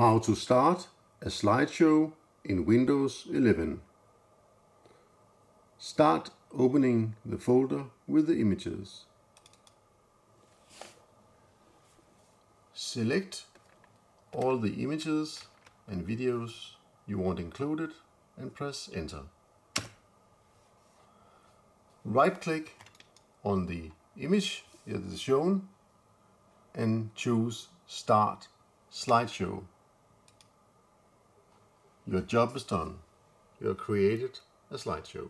How to start a slideshow in Windows 11. Start opening the folder with the images. Select all the images and videos you want included and press enter. Right click on the image that is shown and choose start slideshow. Your job is done. You have created a slideshow.